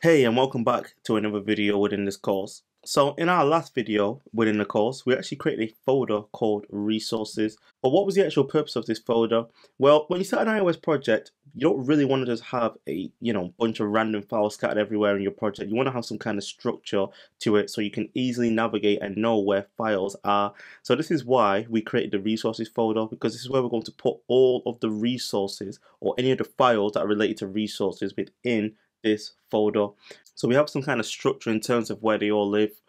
Hey and welcome back to another video within this course. So in our last video within the course, we actually created a folder called resources. But what was the actual purpose of this folder? Well, when you start an iOS project, you don't really want to just have a you know bunch of random files scattered everywhere in your project. You want to have some kind of structure to it so you can easily navigate and know where files are. So this is why we created the resources folder because this is where we're going to put all of the resources or any of the files that are related to resources within this folder. So we have some kind of structure in terms of where they all live.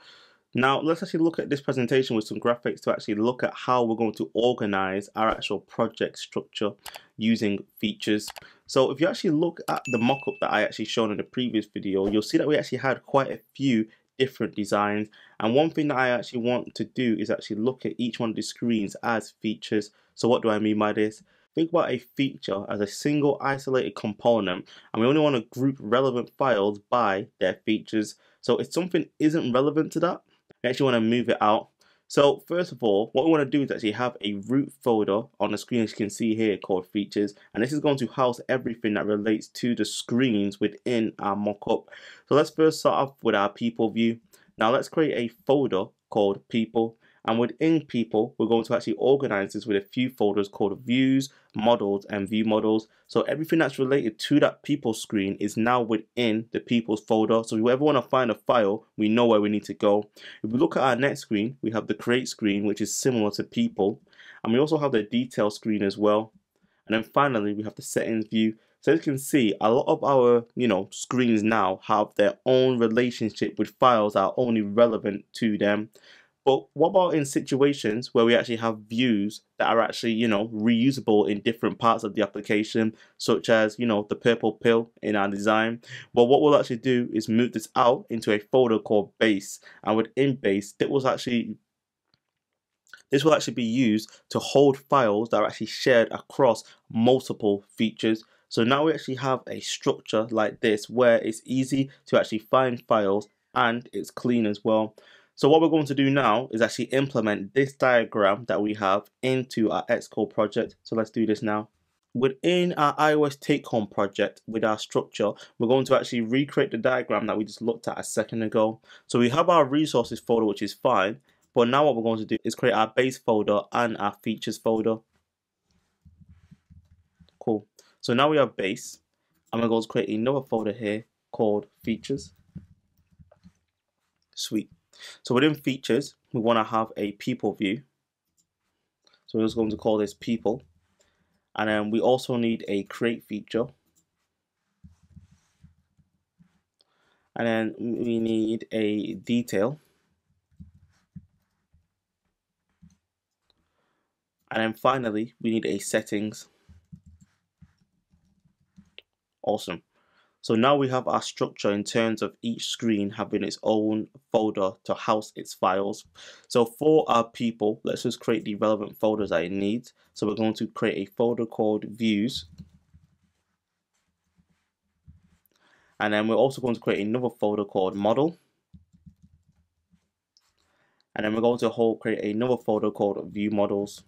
Now let's actually look at this presentation with some graphics to actually look at how we're going to organize our actual project structure using features. So if you actually look at the mock-up that I actually shown in the previous video, you'll see that we actually had quite a few different designs and one thing that I actually want to do is actually look at each one of the screens as features. So what do I mean by this? Think about a feature as a single isolated component and we only want to group relevant files by their features. So if something isn't relevant to that, we actually want to move it out. So first of all, what we want to do is actually have a root folder on the screen as you can see here called features and this is going to house everything that relates to the screens within our mockup. So let's first start off with our people view. Now let's create a folder called people and within people, we're going to actually organize this with a few folders called views, models, and view models. So everything that's related to that people screen is now within the people's folder. So if we ever want to find a file, we know where we need to go. If we look at our next screen, we have the create screen, which is similar to people. And we also have the detail screen as well. And then finally, we have the settings view. So as you can see, a lot of our, you know, screens now have their own relationship with files that are only relevant to them. But what about in situations where we actually have views that are actually, you know, reusable in different parts of the application, such as, you know, the purple pill in our design? Well, what we'll actually do is move this out into a folder called base. And within base, it was actually this will actually be used to hold files that are actually shared across multiple features. So now we actually have a structure like this where it's easy to actually find files and it's clean as well. So what we're going to do now is actually implement this diagram that we have into our Xcode project. So let's do this now. Within our iOS take-home project with our structure, we're going to actually recreate the diagram that we just looked at a second ago. So we have our resources folder, which is fine. But now what we're going to do is create our base folder and our features folder. Cool. So now we have base. I'm going to go create another folder here called features. Sweet. So within features, we want to have a people view. So we're just going to call this people. And then we also need a create feature. And then we need a detail. And then finally, we need a settings. Awesome. So now we have our structure in terms of each screen having its own folder to house its files. So for our people, let's just create the relevant folders that it needs. So we're going to create a folder called views. And then we're also going to create another folder called model. And then we're going to create another folder called view models.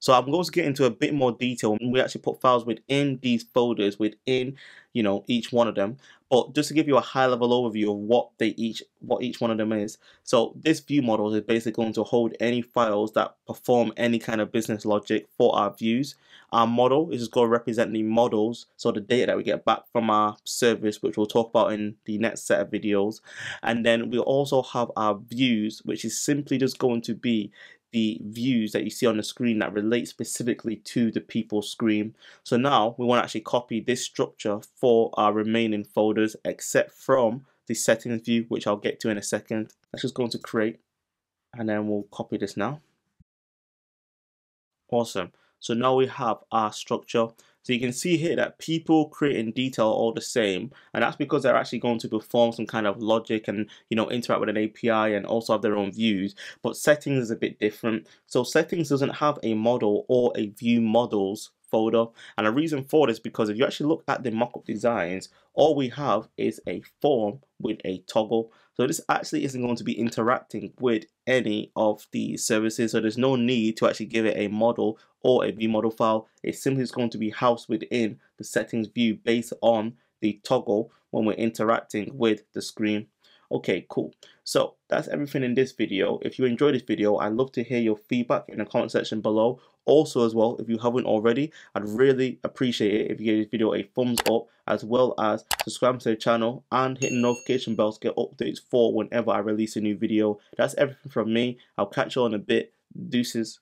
So I'm going to get into a bit more detail. We actually put files within these folders within, you know, each one of them. But just to give you a high level overview of what they each what each one of them is. So this view model is basically going to hold any files that perform any kind of business logic for our views. Our model is just going to represent the models, so the data that we get back from our service, which we'll talk about in the next set of videos. And then we also have our views, which is simply just going to be the views that you see on the screen that relate specifically to the people screen. So now we want to actually copy this structure for our remaining folders except from the settings view which I'll get to in a second. Let's just go into create and then we'll copy this now. Awesome. So now we have our structure. So you can see here that people create in detail all the same and that's because they're actually going to perform some kind of logic and you know interact with an API and also have their own views but settings is a bit different. So settings doesn't have a model or a view models folder and the reason for this because if you actually look at the mockup designs all we have is a form with a toggle so this actually isn't going to be interacting with any of the services so there's no need to actually give it a model or a view model file it simply is going to be housed within the settings view based on the toggle when we're interacting with the screen. Okay, cool. So that's everything in this video. If you enjoyed this video, I'd love to hear your feedback in the comment section below. Also as well, if you haven't already, I'd really appreciate it if you give this video a thumbs up as well as subscribe to the channel and hit the notification bell to get updates for whenever I release a new video. That's everything from me. I'll catch you on a bit. Deuces.